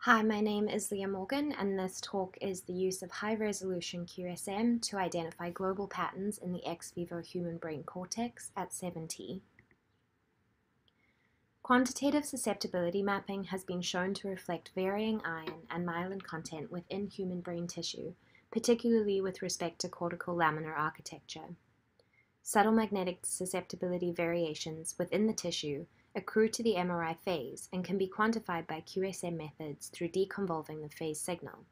Hi, my name is Leah Morgan, and this talk is the use of high resolution QSM to identify global patterns in the ex vivo human brain cortex at 7T. Quantitative susceptibility mapping has been shown to reflect varying iron and myelin content within human brain tissue, particularly with respect to cortical laminar architecture. Subtle magnetic susceptibility variations within the tissue accrue to the MRI phase and can be quantified by QSM methods through deconvolving the phase signal.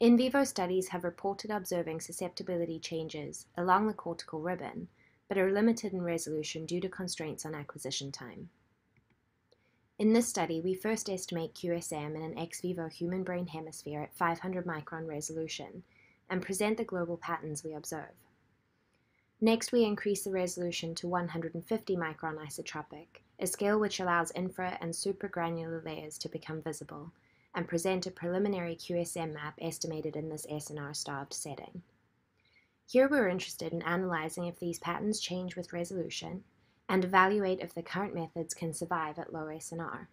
In vivo studies have reported observing susceptibility changes along the cortical ribbon, but are limited in resolution due to constraints on acquisition time. In this study, we first estimate QSM in an ex vivo human brain hemisphere at 500 micron resolution and present the global patterns we observe. Next, we increase the resolution to 150 micron isotropic, a scale which allows infra and supragranular layers to become visible, and present a preliminary QSM map estimated in this SNR-starved setting. Here we're interested in analyzing if these patterns change with resolution and evaluate if the current methods can survive at low SNR.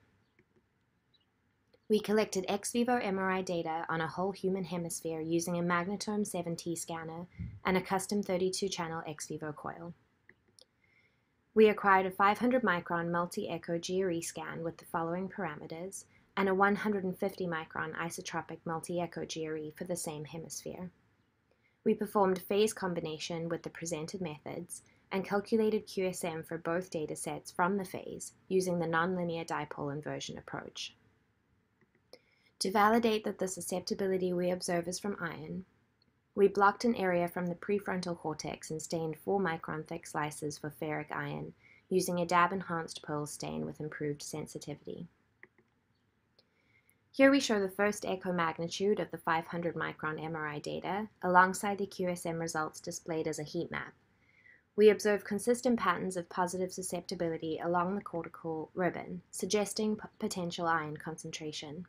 We collected ex vivo MRI data on a whole human hemisphere using a Magnetom 7T scanner and a custom 32 channel ex vivo coil. We acquired a 500 micron multi echo GRE scan with the following parameters and a 150 micron isotropic multi echo GRE for the same hemisphere. We performed phase combination with the presented methods and calculated QSM for both datasets from the phase using the nonlinear dipole inversion approach. To validate that the susceptibility we observe is from iron, we blocked an area from the prefrontal cortex and stained 4 micron thick slices for ferric iron using a DAB-enhanced Perls stain with improved sensitivity. Here we show the first echo magnitude of the 500 micron MRI data alongside the QSM results displayed as a heat map. We observe consistent patterns of positive susceptibility along the cortical ribbon, suggesting potential iron concentration.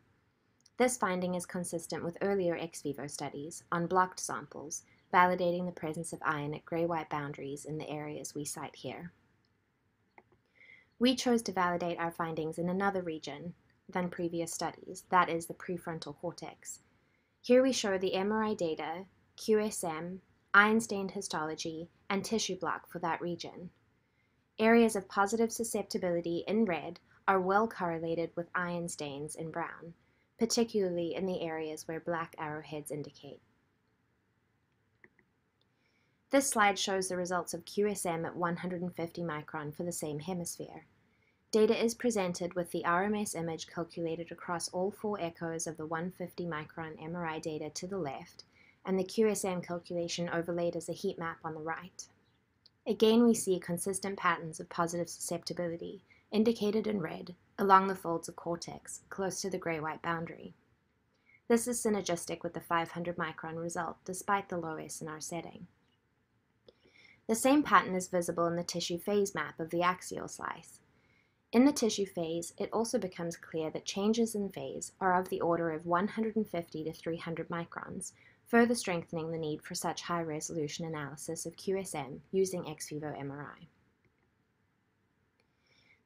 This finding is consistent with earlier ex vivo studies on blocked samples, validating the presence of iron at gray-white boundaries in the areas we cite here. We chose to validate our findings in another region than previous studies, that is the prefrontal cortex. Here we show the MRI data, QSM, iron-stained histology, and tissue block for that region. Areas of positive susceptibility in red are well correlated with iron stains in brown, particularly in the areas where black arrowheads indicate. This slide shows the results of QSM at 150 micron for the same hemisphere. Data is presented with the RMS image calculated across all four echoes of the 150 micron MRI data to the left, and the QSM calculation overlaid as a heat map on the right. Again, we see consistent patterns of positive susceptibility, indicated in red, along the folds of cortex, close to the gray-white boundary. This is synergistic with the 500 micron result, despite the low SNR setting. The same pattern is visible in the tissue phase map of the axial slice. In the tissue phase, it also becomes clear that changes in phase are of the order of 150 to 300 microns, further strengthening the need for such high-resolution analysis of QSM using ex vivo MRI.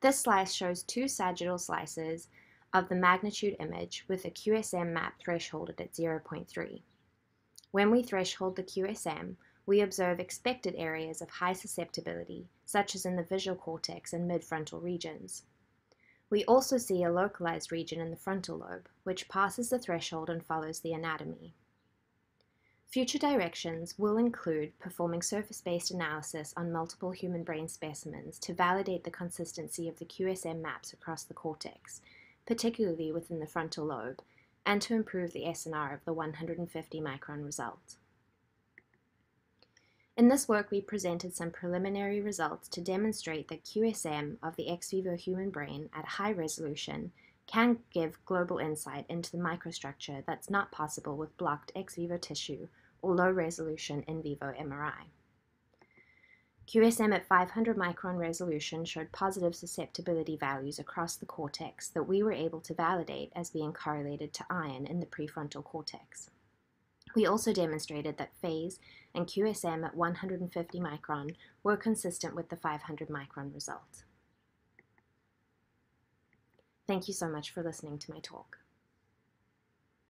This slice shows two sagittal slices of the magnitude image with a QSM map thresholded at 0.3. When we threshold the QSM, we observe expected areas of high susceptibility, such as in the visual cortex and midfrontal regions. We also see a localized region in the frontal lobe, which passes the threshold and follows the anatomy. Future directions will include performing surface-based analysis on multiple human brain specimens to validate the consistency of the QSM maps across the cortex, particularly within the frontal lobe, and to improve the SNR of the 150 micron result. In this work, we presented some preliminary results to demonstrate that QSM of the ex vivo human brain at high resolution can give global insight into the microstructure that's not possible with blocked ex vivo tissue or low resolution in vivo MRI. QSM at 500 micron resolution showed positive susceptibility values across the cortex that we were able to validate as being correlated to iron in the prefrontal cortex. We also demonstrated that phase and QSM at 150 micron were consistent with the 500 micron result. Thank you so much for listening to my talk.